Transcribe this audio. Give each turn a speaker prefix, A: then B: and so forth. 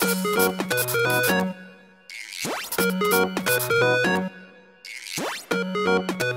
A: Thank you